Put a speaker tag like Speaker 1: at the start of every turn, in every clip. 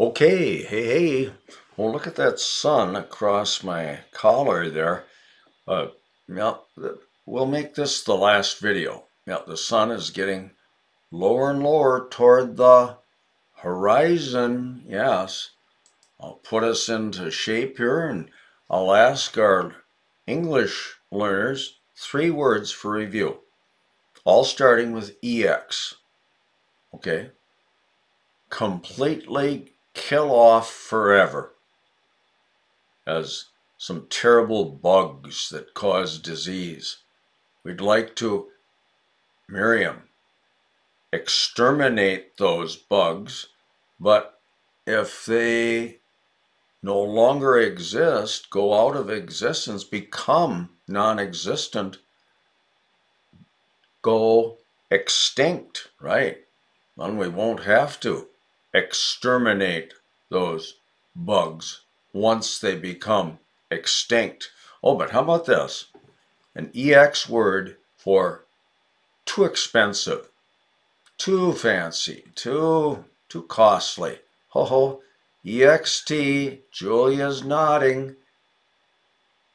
Speaker 1: Okay, hey, hey. Well, look at that sun across my collar there. Uh, yeah, we'll make this the last video. Yeah, the sun is getting lower and lower toward the horizon. Yes. I'll put us into shape here and I'll ask our English learners three words for review, all starting with EX. Okay. Completely kill off forever as some terrible bugs that cause disease. We'd like to, Miriam, exterminate those bugs, but if they no longer exist, go out of existence, become non existent, go extinct, right? Then we won't have to exterminate those bugs once they become extinct. Oh, but how about this? An EX word for too expensive, too fancy, too too costly. Ho ho. EXT, Julia's nodding.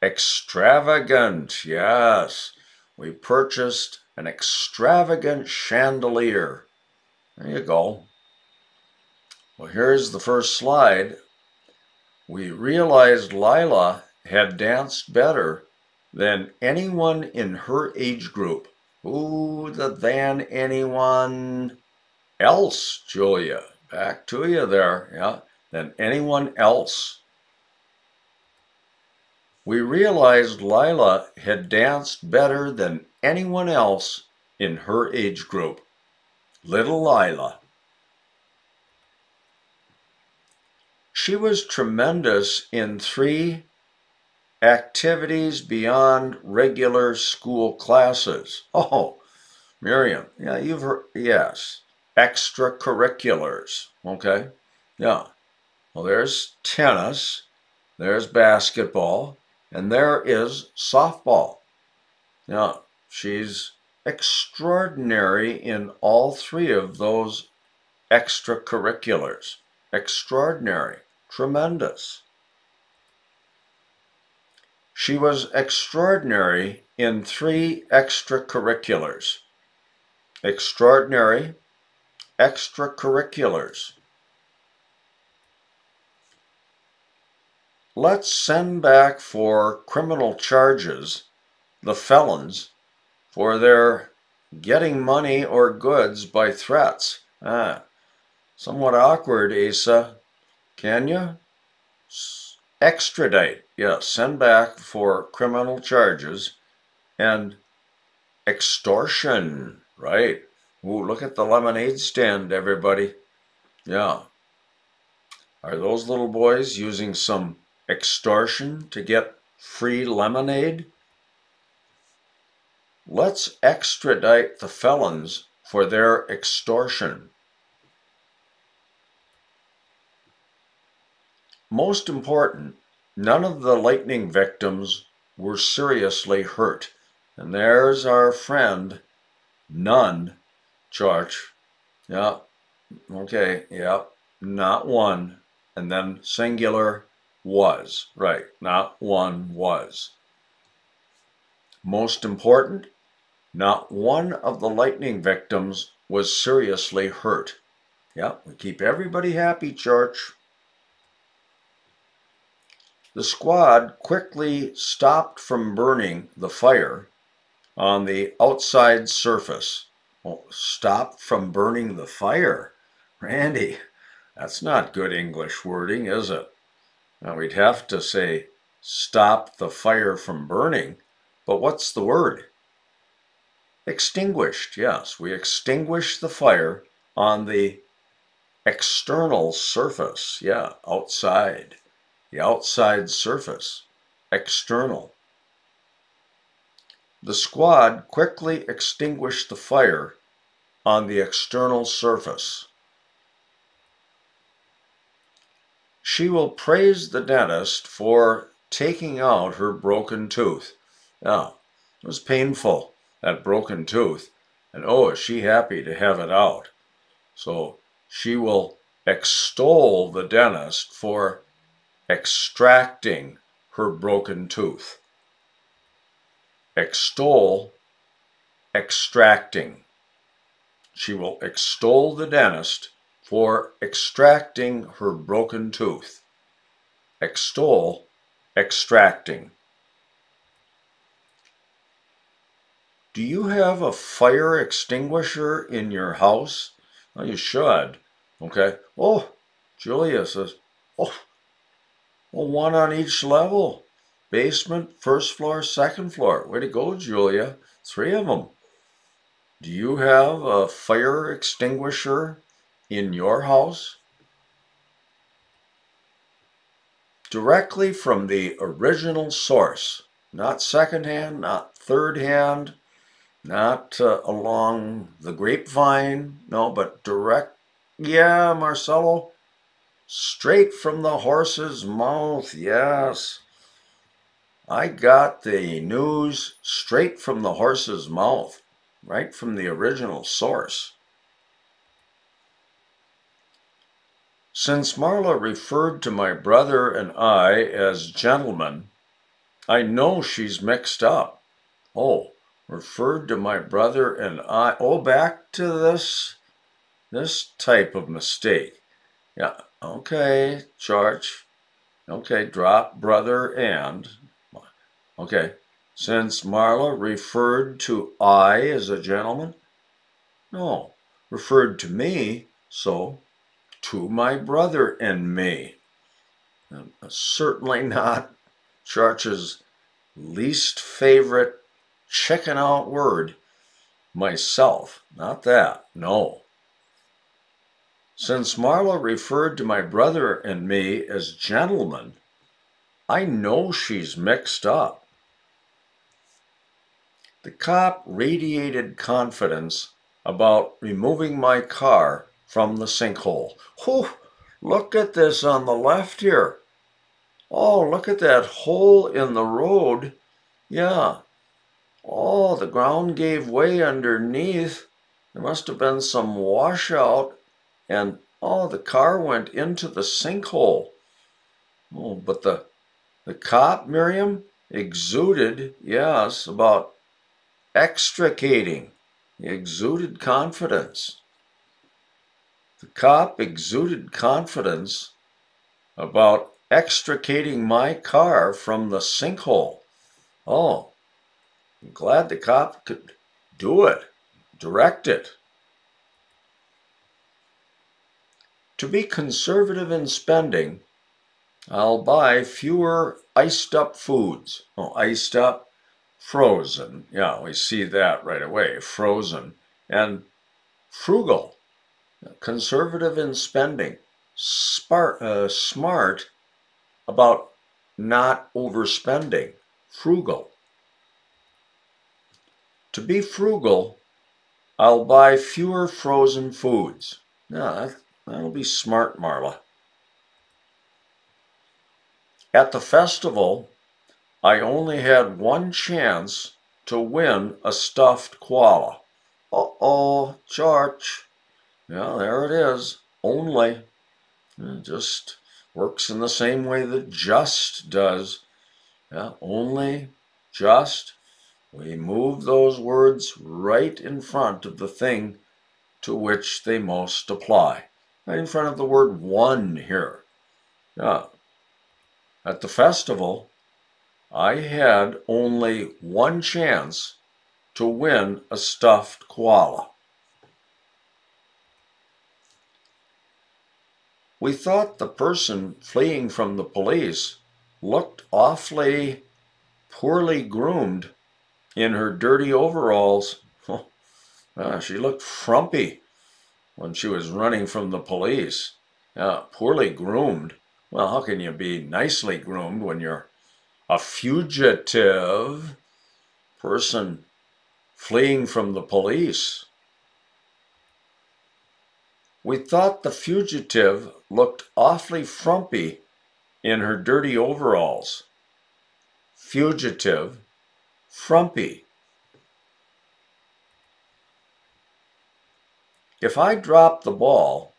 Speaker 1: Extravagant, yes. We purchased an extravagant chandelier. There you go. Well, here's the first slide. We realized Lila had danced better than anyone in her age group. Ooh, than anyone else, Julia. Back to you there, yeah, than anyone else. We realized Lila had danced better than anyone else in her age group. Little Lila. She was tremendous in three activities beyond regular school classes. Oh, Miriam, yeah, you've heard, yes, extracurriculars, okay? Yeah. Well, there's tennis, there's basketball, and there is softball. Yeah, she's extraordinary in all three of those extracurriculars. Extraordinary tremendous. She was extraordinary in three extracurriculars. Extraordinary extracurriculars. Let's send back for criminal charges the felons for their getting money or goods by threats. Ah, somewhat awkward, Asa. Can you? Extradite, yes, send back for criminal charges and extortion, right? Ooh, look at the lemonade stand, everybody. Yeah. Are those little boys using some extortion to get free lemonade? Let's extradite the felons for their extortion. Most important, none of the lightning victims were seriously hurt. And there's our friend, none, George. Yeah, okay, yeah, not one. And then singular was, right, not one was. Most important, not one of the lightning victims was seriously hurt. Yeah, we keep everybody happy, Church. The squad quickly stopped from burning the fire on the outside surface. Well, stop from burning the fire? Randy, that's not good English wording, is it? Now we'd have to say stop the fire from burning, but what's the word? Extinguished, yes. We extinguished the fire on the external surface, yeah, outside the outside surface, external. The squad quickly extinguished the fire on the external surface. She will praise the dentist for taking out her broken tooth. Now, it was painful, that broken tooth, and oh, is she happy to have it out. So she will extol the dentist for extracting her broken tooth. Extol, extracting. She will extol the dentist for extracting her broken tooth. Extol, extracting. Do you have a fire extinguisher in your house? Well, you should. Okay. Oh, Julia says, oh, well, one on each level. Basement, first floor, second floor. Way to go, Julia. Three of them. Do you have a fire extinguisher in your house? Directly from the original source, not secondhand, not third hand, not uh, along the grapevine, no, but direct. Yeah, Marcelo, straight from the horse's mouth, yes. I got the news straight from the horse's mouth, right from the original source. Since Marla referred to my brother and I as gentlemen, I know she's mixed up. Oh, referred to my brother and I. Oh, back to this, this type of mistake. Yeah, okay, church. Okay, drop brother and. Okay, since Marla referred to I as a gentleman? No, referred to me, so to my brother and me. And certainly not Church's least favorite chicken out word myself. Not that, no. Since Marla referred to my brother and me as gentlemen, I know she's mixed up. The cop radiated confidence about removing my car from the sinkhole. Whew, look at this on the left here. Oh, look at that hole in the road. Yeah, Oh, the ground gave way underneath. There must have been some washout, and oh, the car went into the sinkhole. Oh, but the the cop, Miriam, exuded, yes, about extricating. He exuded confidence. The cop exuded confidence about extricating my car from the sinkhole. Oh, I'm glad the cop could do it, direct it. To be conservative in spending, I'll buy fewer iced up foods. Oh, iced up, frozen. Yeah, we see that right away. Frozen. And frugal, conservative in spending, smart, uh, smart about not overspending, frugal. To be frugal, I'll buy fewer frozen foods. Yeah, that'll be smart, Marla. At the festival, I only had one chance to win a stuffed koala. Uh-oh, George. Yeah, there it is. Only. It just works in the same way that just does. Yeah, only, just, we move those words right in front of the thing to which they most apply. Right in front of the word one here. Yeah. At the festival, I had only one chance to win a stuffed koala. We thought the person fleeing from the police looked awfully poorly groomed in her dirty overalls. uh, she looked frumpy when she was running from the police. Poorly groomed. Well, how can you be nicely groomed when you're a fugitive person fleeing from the police? We thought the fugitive looked awfully frumpy in her dirty overalls. Fugitive frumpy. If I drop the ball,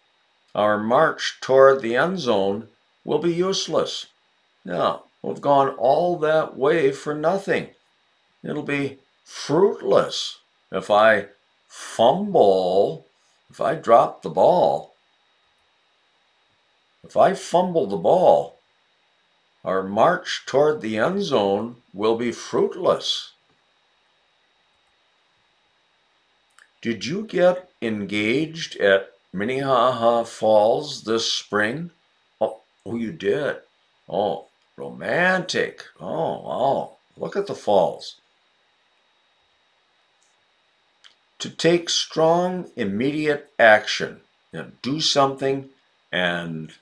Speaker 1: our march toward the end zone will be useless. Yeah, we've gone all that way for nothing. It'll be fruitless if I fumble, if I drop the ball. If I fumble the ball, our march toward the end zone will be fruitless. Did you get engaged at Minnehaha Falls this spring? Oh, oh, you did. Oh, romantic. Oh, oh, look at the falls. To take strong, immediate action. You know, do something and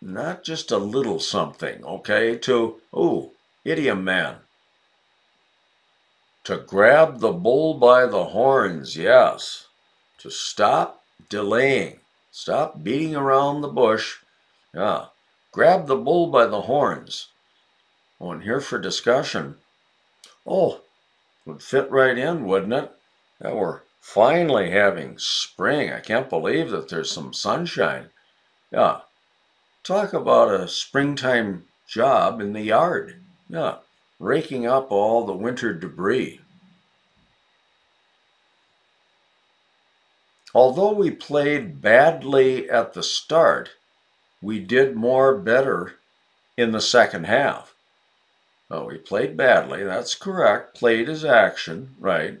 Speaker 1: not just a little something, okay? To, oh, idiom man. To grab the bull by the horns, yes. To stop delaying. Stop beating around the bush. Yeah. Grab the bull by the horns. Oh, and here for discussion. Oh, would fit right in, wouldn't it? That we're finally having spring. I can't believe that there's some sunshine. Yeah. Talk about a springtime job in the yard. Yeah. Raking up all the winter debris. Although we played badly at the start, we did more better in the second half. Oh, we played badly, that's correct. Played is action, right?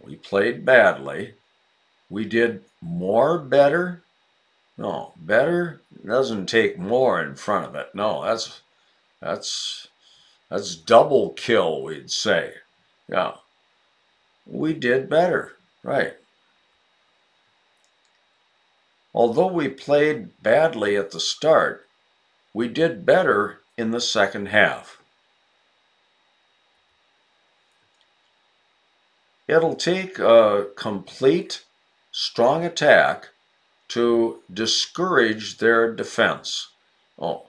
Speaker 1: We played badly. We did more better. No, better doesn't take more in front of it. No, that's that's that's double kill, we'd say. Yeah. We did better. Right. Although we played badly at the start, we did better in the second half. It'll take a complete, strong attack to discourage their defense. Oh,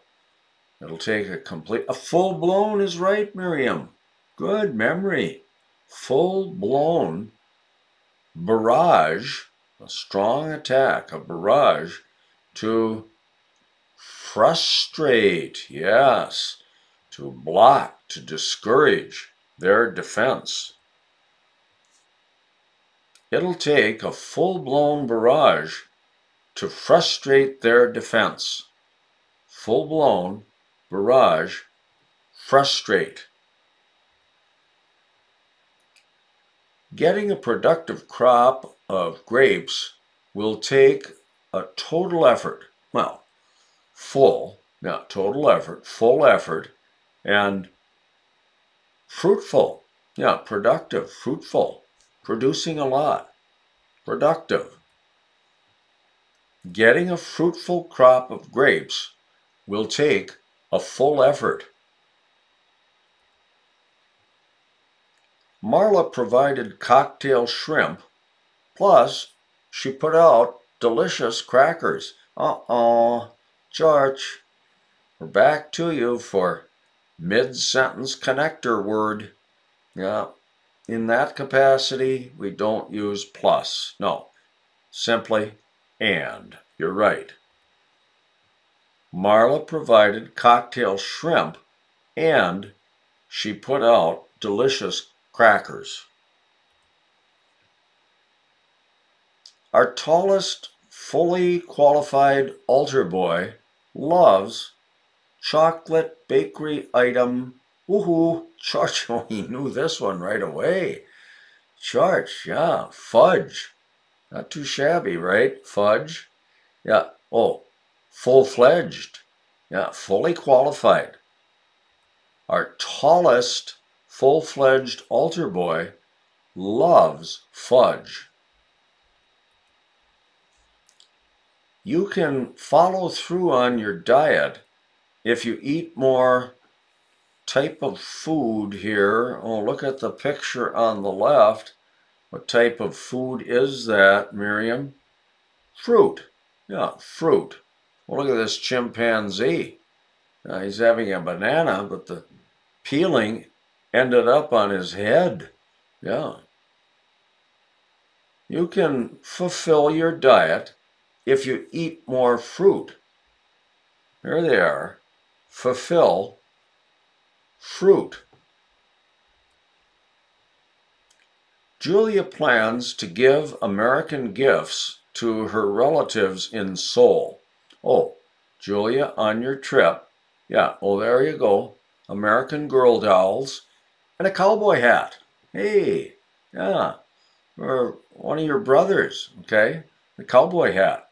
Speaker 1: it'll take a complete, a full blown is right, Miriam. Good memory. Full blown barrage a strong attack, a barrage to frustrate, yes, to block, to discourage their defense. It'll take a full blown barrage to frustrate their defense. Full blown barrage, frustrate. Getting a productive crop of grapes will take a total effort. Well, full, not total effort, full effort, and fruitful. Yeah, productive, fruitful, producing a lot, productive. Getting a fruitful crop of grapes will take a full effort. Marla provided cocktail shrimp, plus she put out delicious crackers. Uh-oh, George, we're back to you for mid-sentence connector word. Yeah, in that capacity, we don't use plus. No, simply and. You're right. Marla provided cocktail shrimp and she put out delicious crackers. Our tallest fully qualified altar boy loves chocolate bakery item. Woohoo! Church, oh, he knew this one right away. Church, yeah, fudge. Not too shabby, right? Fudge. Yeah, oh, full fledged. Yeah, fully qualified. Our tallest full-fledged altar boy loves fudge. You can follow through on your diet if you eat more type of food here. Oh, look at the picture on the left. What type of food is that, Miriam? Fruit. Yeah, fruit. Well, look at this chimpanzee. Uh, he's having a banana, but the peeling ended up on his head. Yeah. You can fulfill your diet if you eat more fruit. There they are. Fulfill fruit. Julia plans to give American gifts to her relatives in Seoul. Oh, Julia, on your trip. Yeah, oh, there you go. American Girl dolls and a cowboy hat. Hey, yeah, or one of your brothers, okay? The cowboy hat.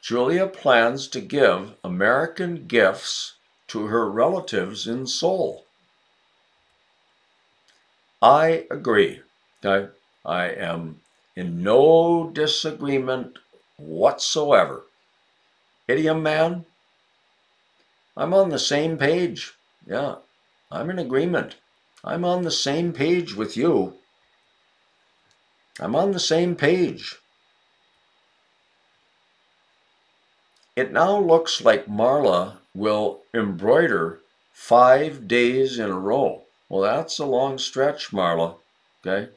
Speaker 1: Julia plans to give American gifts to her relatives in Seoul. I agree. Okay? I am in no disagreement whatsoever. Idiom man, I'm on the same page. Yeah, I'm in agreement. I'm on the same page with you. I'm on the same page. It now looks like Marla will embroider five days in a row. Well, that's a long stretch, Marla. Okay?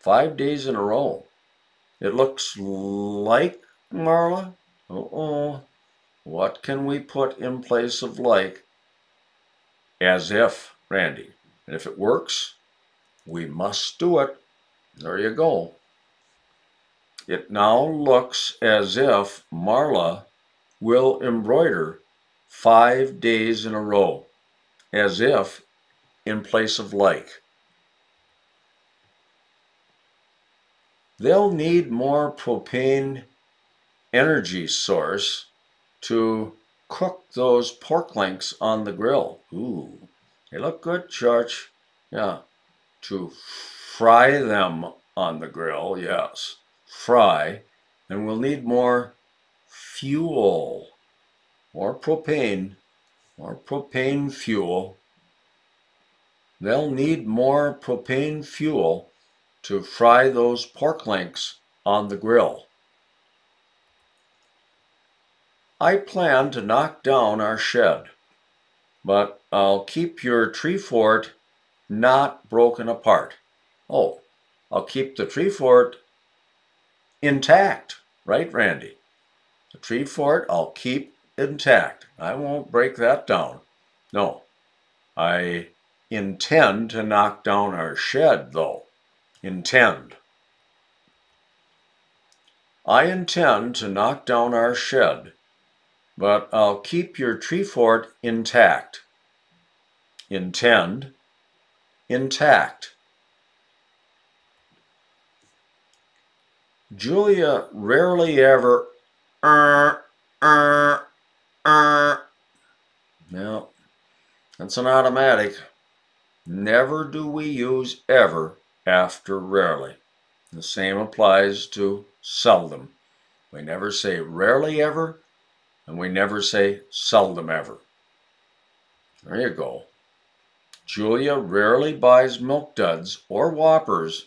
Speaker 1: Five days in a row. It looks like Marla. Uh-oh. What can we put in place of like? As if, Randy. And if it works, we must do it. There you go. It now looks as if Marla will embroider five days in a row, as if in place of like. They'll need more propane energy source to cook those pork links on the grill. Ooh, they look good, Church. Yeah, to fry them on the grill, yes, fry. And we'll need more fuel, more propane, more propane fuel. They'll need more propane fuel to fry those pork links on the grill. I plan to knock down our shed, but I'll keep your tree fort not broken apart. Oh, I'll keep the tree fort intact, right, Randy? The tree fort I'll keep intact. I won't break that down. No, I intend to knock down our shed, though. Intend. I intend to knock down our shed but I'll keep your tree fort intact. Intend, intact. Julia rarely ever, er, er, er. No, that's an automatic. Never do we use ever after rarely. The same applies to seldom. We never say rarely ever and we never say seldom ever. There you go. Julia rarely buys milk duds or whoppers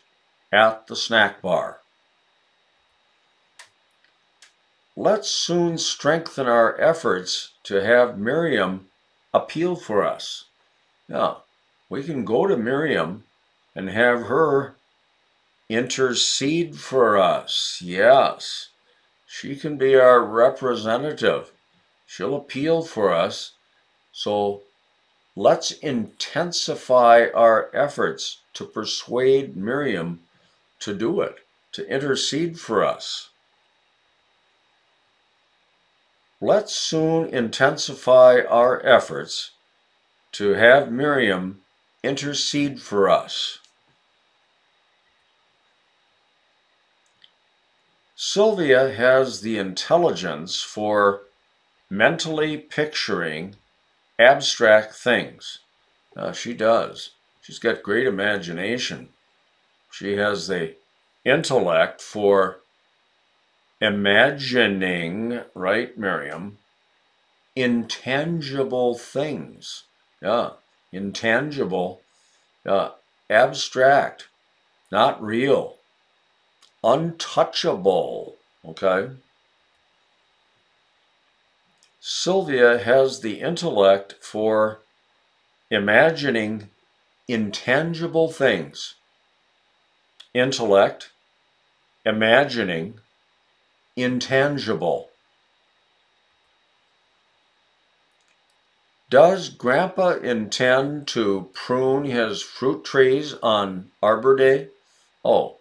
Speaker 1: at the snack bar. Let's soon strengthen our efforts to have Miriam appeal for us. Now, we can go to Miriam and have her intercede for us. Yes. She can be our representative. She'll appeal for us. So let's intensify our efforts to persuade Miriam to do it, to intercede for us. Let's soon intensify our efforts to have Miriam intercede for us. Sylvia has the intelligence for mentally picturing abstract things. Uh, she does. She's got great imagination. She has the intellect for imagining, right, Miriam, intangible things. Yeah, intangible, uh, abstract, not real untouchable. Okay? Sylvia has the intellect for imagining intangible things. Intellect, imagining intangible. Does Grandpa intend to prune his fruit trees on Arbor Day? Oh,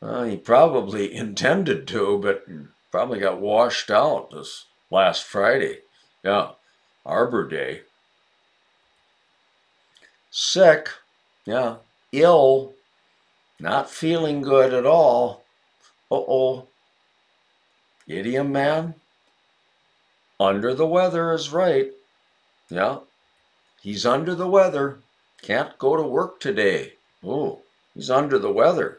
Speaker 1: well, he probably intended to, but probably got washed out this last Friday. Yeah, Arbor Day. Sick, yeah, ill, not feeling good at all. Uh oh. Idiom man? Under the weather is right. Yeah, he's under the weather. Can't go to work today. Oh, he's under the weather.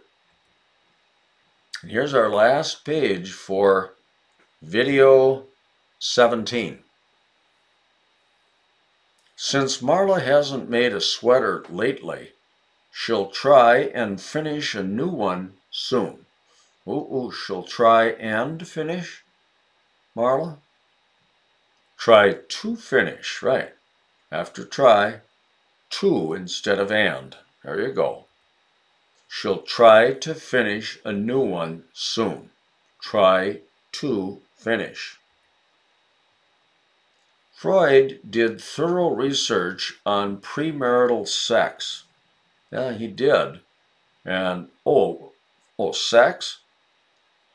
Speaker 1: Here's our last page for video 17. Since Marla hasn't made a sweater lately, she'll try and finish a new one soon. Ooh, ooh, she'll try and finish, Marla? Try to finish, right. After try, to instead of and. There you go. She'll try to finish a new one soon. Try to finish. Freud did thorough research on premarital sex. Yeah, he did. And, oh, oh, sex?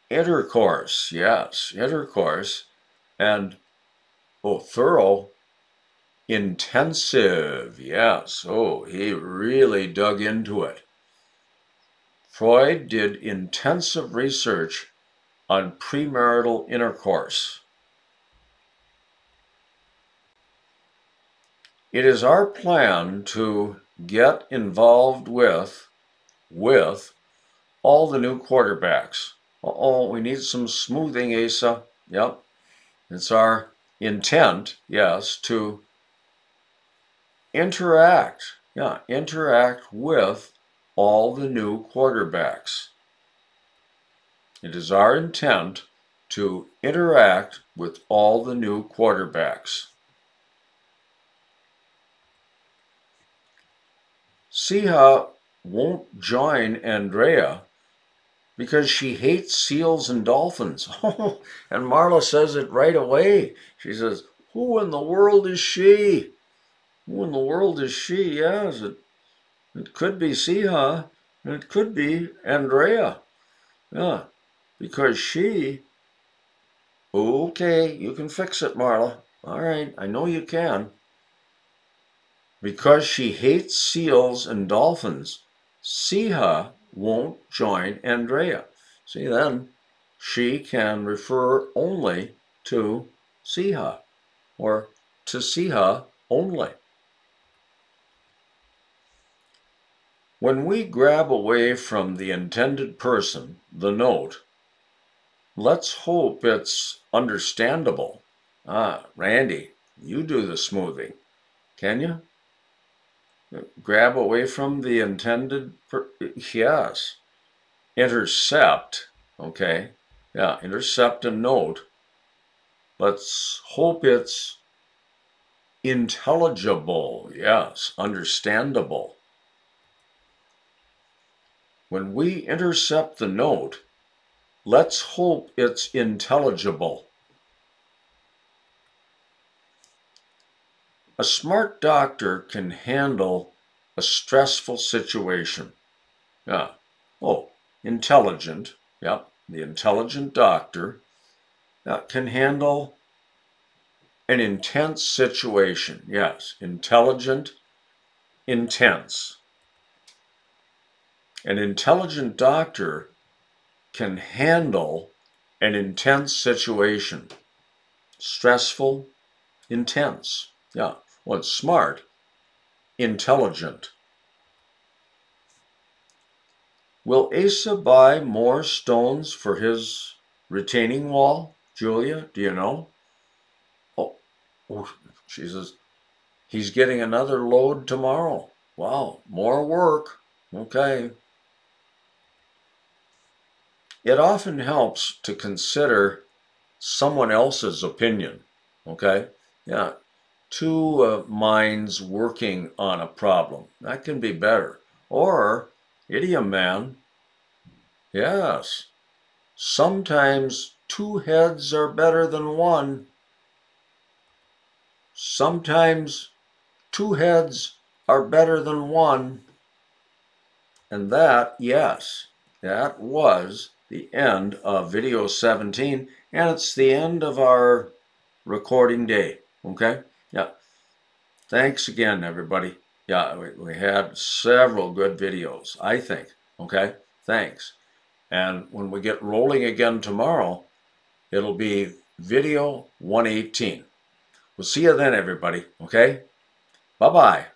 Speaker 1: Intercourse, yes, intercourse. And, oh, thorough, intensive, yes. Oh, he really dug into it. Freud did intensive research on premarital intercourse. It is our plan to get involved with, with all the new quarterbacks. Uh-oh, we need some smoothing, Asa. Yep. It's our intent, yes, to interact. Yeah, interact with all the new quarterbacks. It is our intent to interact with all the new quarterbacks. Siha won't join Andrea because she hates seals and dolphins. and Marla says it right away. She says, Who in the world is she? Who in the world is she? Yes, it it could be Siha, and it could be Andrea. Yeah, because she. Okay, you can fix it, Marla. All right, I know you can. Because she hates seals and dolphins, Siha won't join Andrea. See, then she can refer only to Siha or to Siha only. When we grab away from the intended person, the note, let's hope it's understandable. Ah, Randy, you do the smoothing. Can you? Grab away from the intended, per- yes. Intercept, okay? Yeah, intercept a note. Let's hope it's intelligible, yes, understandable. When we intercept the note, let's hope it's intelligible. A smart doctor can handle a stressful situation. Yeah. Oh, intelligent. Yep. The intelligent doctor that can handle an intense situation. Yes. Intelligent, intense. An intelligent doctor can handle an intense situation. Stressful, intense. Yeah. Well, it's smart, intelligent. Will Asa buy more stones for his retaining wall? Julia, do you know? Oh, oh, she says, he's getting another load tomorrow. Wow, more work. Okay. It often helps to consider someone else's opinion. Okay? Yeah. Two uh, minds working on a problem. That can be better. Or, idiom man. Yes. Sometimes two heads are better than one. Sometimes two heads are better than one. And that, yes, that was the end of video 17, and it's the end of our recording day. Okay? Yeah. Thanks again, everybody. Yeah, we, we had several good videos, I think. Okay? Thanks. And when we get rolling again tomorrow, it'll be video 118. We'll see you then, everybody. Okay? Bye bye.